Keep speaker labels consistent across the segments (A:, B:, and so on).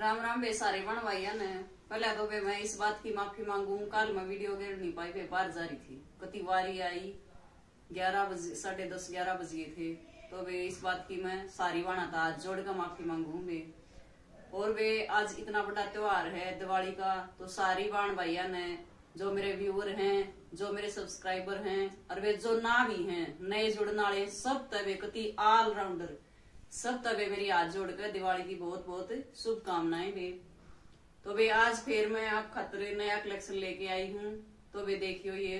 A: राम राम वे सारे बनवाइया ने। पहले तो वे मैं इस बात की माफ़ी मांगू, कल मैं वीडियो घेर नहीं पाई वे बाहर जा रही थी। कति वारी आई, ग्यारह बजे, साढ़े दस, ग्यारह बज थे। तो वे इस बात की मैं सारी वाणा था आज जोड़ कर माफ़ी मांगू वे और वे आज इतना बड़ा त्योहार है दिवाली का तो सारी बाण भैया ने, जो मेरे व्यूअर हैं, जो मेरे सब्सक्राइबर हैं, और वे जो ना भी हैं, नए जुड़ने वाले सब तवे कति ऑलराउंडर सब तबे मेरी हाथ जोड़कर दिवाली की बहुत बहुत शुभकामनाएँ वे तो वे आज फिर मैं आप खतरे, नया कलेक्शन लेके आई हूँ। तो वे देखियो ये।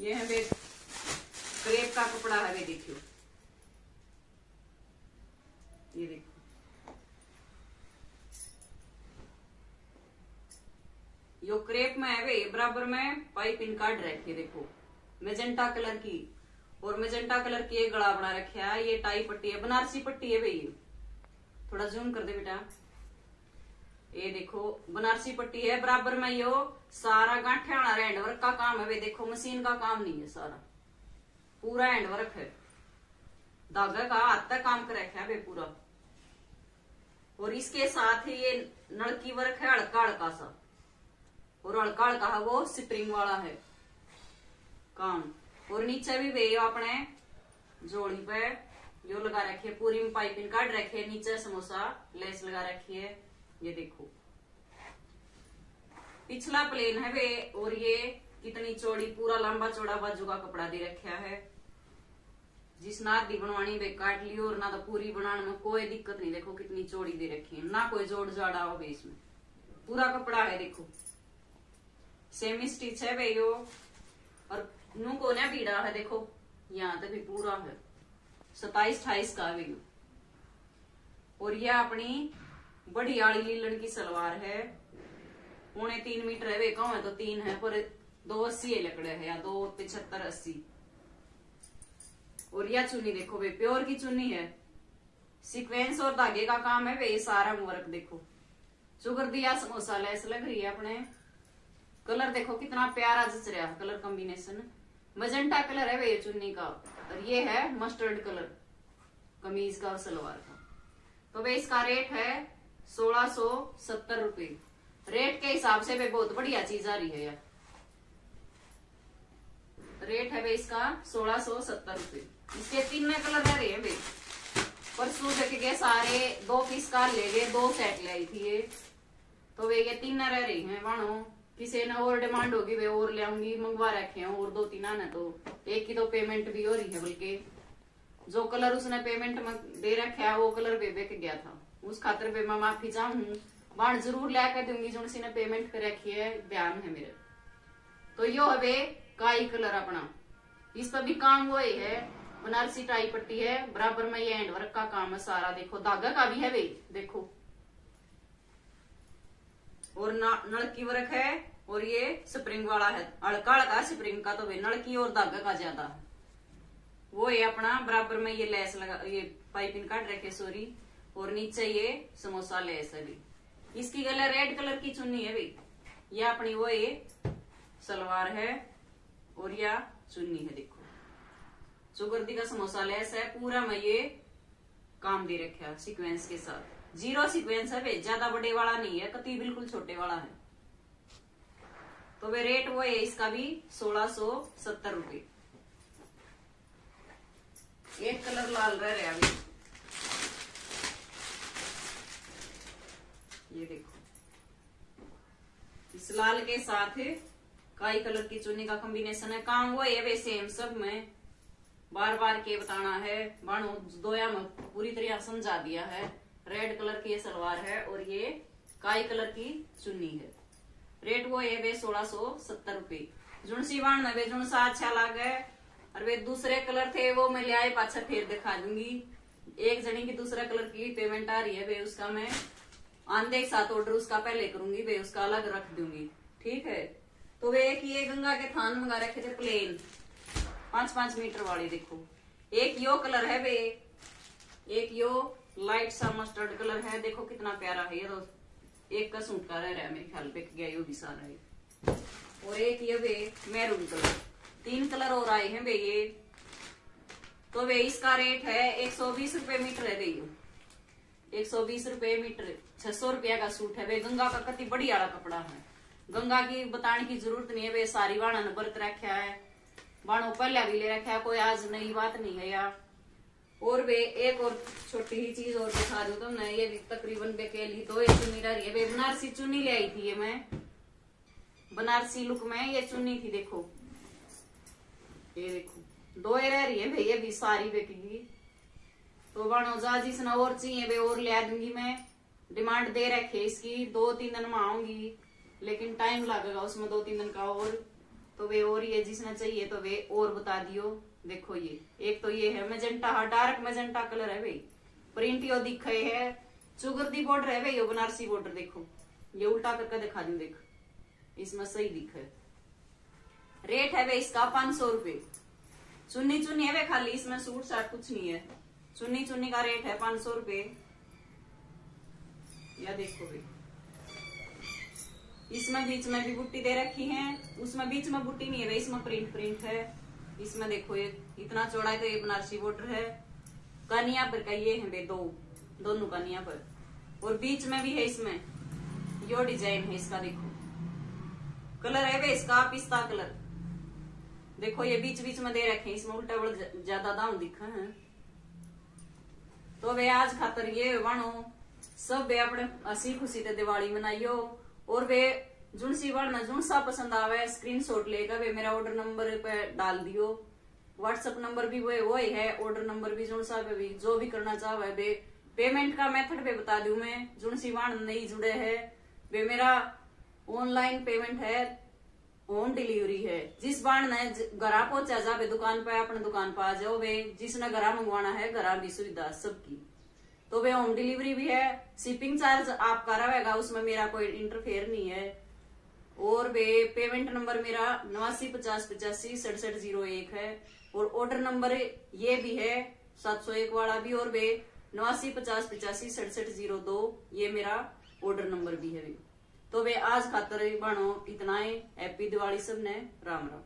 A: ये है वे क्रेप का कपड़ा है वे देखियो। ये देखो यो क्रेप में है वे, बराबर में पाइपिंग काट रखी देखो। मेजेंटा कलर की। और मेजेंटा कलर की एक गला बना रखा है, ये टाई पट्टी है, बनारसी पट्टी है भाई। थोड़ा जूम कर दे बेटा। ये देखो, बनारसी पट्टी है, बराबर में यो सारा गांठे वाला हैंडवर्क का काम है वे देखो मशीन का काम नहीं है सारा। पूरा हैंडवर्क है। धागा का हाथ तक काम कर रखा है वे पूरा। और इसके साथ ही ये नलकी वर्क है हड़का हड़का सा। और हड़का हड़का वो स्प्रिंग वाला है। काम। और नीचे भी वे अपने जोड़ी पे जो लगा रखी है पूरी में पाइपिंग काट रखी है नीचे समोसा, लेस लगा रखी है ये देखो। पिछला प्लेन है वे, और ये कितनी चौड़ी, पूरा लंबा चौड़ा बाजू का कपड़ा दे रखा है। जिस नाद बनवानी वे काट ली और ना तो पूरी बनाने में कोई दिक्कत नहीं। देखो कितनी चौड़ी दे रखी है। ना कोई जोड़ जाड़ा हो इसमें। पूरा कपड़ा है, देखो। सेमी स्टिच है वे यो। और नू को ना बीड़ा है, देखो, यहाँ तक भी पूरा है। सताइस अठाईस का है और यह अपनी बड़ी आड़ी लीलन की सलवार है। पौने तीन मीटर है वे कहो है तो तीन है, पर दो अस्सी है लकड़े है, या दो पिछहत्तर अस्सी। और यह चुन्नी देखो वे प्योर की चुन्नी है। सीक्वेंस और धागे का काम है वे सारा वर्क देखो। शुगर दिया समोसा, लैस लग रही है अपने। कलर देखो कितना प्यारा जच रहा है, कलर कॉम्बिनेशन मजेंटा कलर है वे चुन्नी का। और ये है मस्टर्ड कलर, कमीज का और सलवार का। तो भाई इसका रेट है सोलह सो सत्तर रुपए। रेट के हिसाब से वे बहुत बढ़िया चीज़ आ रही है यार। रेट है भाई इसका सोलह सो सत्तर रुपए। इसके तीन कलर रह रहे हैं भाई। परसों देख के सारे, दो पीस का ले गए, दो सेट ले आई थी ये। तो वे ये तीन रह रही हैं मानो किसी ने और डिमांड होगी, वे और ले आऊँगी मंगवा रखे हैं, और दो तीन आने तो एक की तो पेमेंट भी हो रही है, बल्कि जो कलर उसने पेमेंट दे रखा है, वो कलर पे बेक गया था। उस खातर पे मैं माफ़ी चाहूँ, बाण ज़रूर लेकर दूँगी, जो ने पेमेंट कर रखी है ध्यान है मेरे। तो यो है काई कलर अपना। इस पर भी काम वो है बनारसी टाई पट्टी है, बराबर में ये हैंडवर्क का काम है सारा। देखो, धागा का भी है वे, देखो। और नलकी वर्क है, और ये स्प्रिंग वाला है। अड़का अड़का स्प्रिंग का तो वे नलकी और धागा का ज़्यादा। वो है अपना बराबर में ये लेस लगा, ये पाइपिंग काट रखे, सॉरी। और नीचे ये समोसा लेस है भी। इसकी गले रेड कलर की चुन्नी है भाई यह अपनी वो ये सलवार है, और यह चुन्नी है, देखो। चुगर्दी का समोसा लेस है, पूरा में ये काम दे रखा सीक्वेंस के साथ। ज़ीरो सीक्वेंस है वे ज़्यादा बड़े वाला नहीं है, कति बिल्कुल छोटे वाला है। तो वे रेट वो है, इसका भी सोलह सो सत्तर रुपये एक कलर लाल रह रहा अभी। ये देखो। इस लाल के साथ काई कलर की चुनी का कॉम्बिनेशन है। काम वो है वे सेम सब में। बार बार के बताना है बाणो दोया में पूरी तरह समझा दिया है। रेड कलर की ये सलवार है और ये काई कलर की चुन्नी है। रेट वो है वे सोलह सो सत्तर रुपये जुन सी बाण वे जुन सा अच्छा लागे और वे दूसरे कलर थे वो मैं ले आए फिर दिखा दूँगी। एक जनी की दूसरा कलर की पेमेंट आ रही है वे उसका मैं आंधे के साथ ऑर्डर उसका पहले करूँगी वे उसका अलग रख दूँगी। ठीक है? तो वे एक ये गंगा के थान मंगा रखे थे प्लेन पाँच पाँच मीटर वाली देखो। एक यो कलर है वे एक यो लाइट सा मस्टर्ड कलर है। देखो कितना प्यारा है ये तो एक का सूट का रह रहा है मेरे ख्याल पे गया यो भी सारा है। और एक ये वे मैरून कलर तीन कलर और आए हैं वे ये। तो वे इसका रेट है एक सौ बीस रुपए मीटर है भैया एक सौ बीस रुपये मीटर, छह सौ रुपया का सूट है। वे गंगा का कति बढ़िया वाला कपड़ा है। गंगा की बताने की ज़रूरत नहीं है। वे सारी वाणा ने बरत रखा है। बाणो पहले भी ले रखा है। कोई आज नई बात नहीं है यार। और वे, एक और छोटी ही चीज़ और दिखा दू तुमने, ये भी तकरीबन बेकेली दो ये चुन्नी रह रही है बनारसी चुन्नी ले आई थी ये मैं। बनारसी लुक में ये चुन्नी थी, देखो। ये देखो दो ये रह रही है भैया भी सारी बेकेगी तो बनो जा जिसने और चाहिए, वे और ले दूँगी मैं। डिमांड दे रखे इसकी, दो तीन दिन में आऊँगी। लेकिन टाइम लगेगा उसमें, दो तीन दिन का और। तो वे और ये जिसने चाहिए तो वे और बता दियो। देखो ये, एक तो ये है मेजेंटा हाँ डार्क मेजेंटा कलर है भाई। प्रिंट यो दिखे है चुगर दी बॉर्डर है भाई, यो बनारसी बॉर्डर देखो। ये उल्टा करके दिखा दू, देख। इसमें सही दिख है। रेट है भाई इसका पाँच सौ रुपये चुन्नी चुन्नी है खाली, इसमें सूट साट कुछ नहीं है। चुन्नी चुन्नी का रेट है पाँच सौ रुपये या देखो भाई। इसमें बीच में भी बुट्टी दे रखी है, उसमें बीच में बुट्टी नहीं है भाई, इसमें प्रिंट प्रिंट है। इसमें देखो ये इतना चौड़ा है तो ये बनारसी बॉर्डर है। कनिया पर का ये है भाई दो, दोनों कनिया पर। और बीच में भी है इसमें। यो डिज़ाइन है इसका देखो। कलर है इसका, पिस्ता कलर। देखो ये बीच बीच में दे रखे हैं, इसमें उल्टा बड़ा ज़्यादा दाम दिखा है। तो वे आज खातर ये बनो सब वे अपने हसी खुशी ते दिवाली मनाइयो। और वे जुन सी बढ़ना जुन सा पसंद आवे स्क्रीनशॉट लेकर वे मेरा ऑर्डर नंबर पे डाल दियो। व्हाट्सएप नंबर भी वो वही है ऑर्डर नंबर भी जुन सा पे भी, जो भी करना चाहे वे पेमेंट का मेथड पे बता दू मैं, जुन सी वाण नहीं जुड़े है। वे मेरा ऑनलाइन पेमेंट है होम डिलीवरी है। जिस बाण ने घरा पहुँचा जावे दुकान पे, अपने दुकान पे आ जाओ वे जिसने घरा मंगवाना है, घरा भी सुविधा सबकी। तो वे होम डिलीवरी भी है शिपिंग चार्ज आपका रहेगा, उसमें मेरा कोई इंटरफेयर नहीं है। और वे पेमेंट नंबर मेरा नवासी पचास पचासी सड़सठ ज़ीरो एक है। और ऑर्डर नंबर ये भी है, सात सौ एक वाला भी और वे नवासी पचास पचासी सड़सठ ज़ीरो दो, ये मेरा ऑर्डर नंबर भी है। तो वे आज खातर बनो, इतना है। हैप्पी दिवाली सबने राम राम।